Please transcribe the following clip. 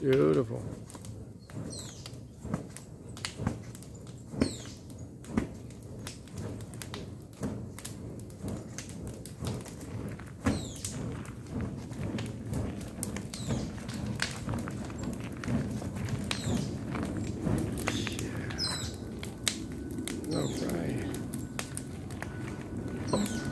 Beautiful. All right.